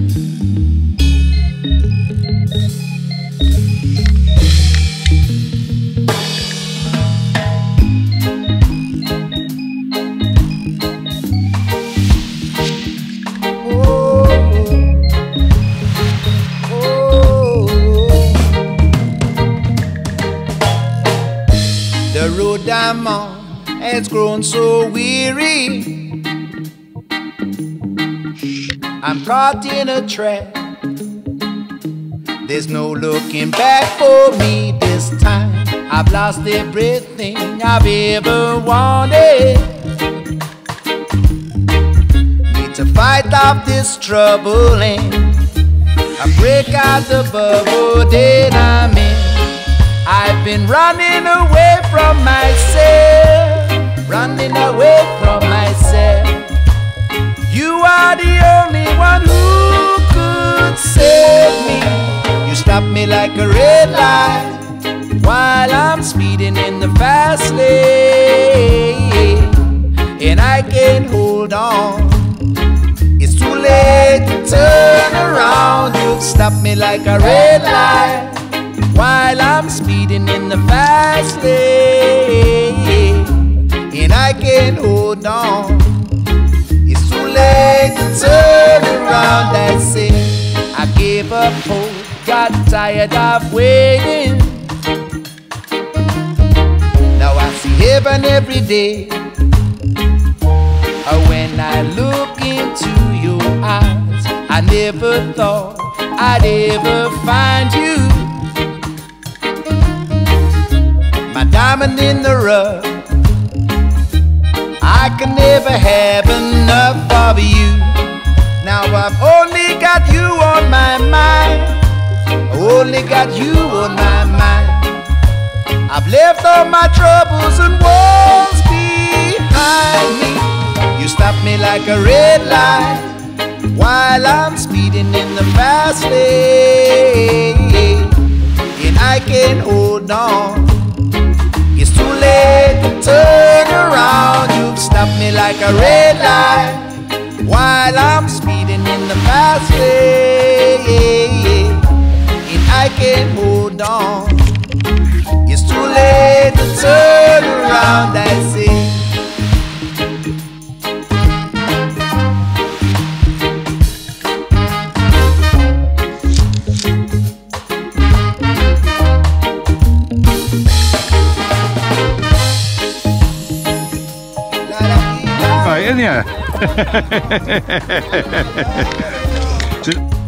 The road I'm on has grown so weary. I'm caught in a trap. There's no looking back for me this time. I've lost everything I've ever wanted. Need to fight off this trouble and I break out the bubble that I'm in. I've been running away from myself, running away from myself. You are the only one who could save me. You stop me like a red light while I'm speeding in the fast lane, and I can't hold on. It's too late to turn around. You've stopped me like a red light while I'm speeding in the fast lane, and I can't hold on. Late to turn around. That's it. I gave up hope, got tired of waiting. Now I see heaven every day. Uh, When I look into your eyes, I never thought I'd ever find you. My diamond in the rough. I can never have enough I've only got you on my mind. Only got you on my mind. I've left all my troubles and woes behind me. You stop me like a red light while I'm speeding in the fast lane, and I can't hold on. It's too late to turn around. You've stopped me like a red light can't hold on. It's too late to turn around. I say. Fajnie. Czy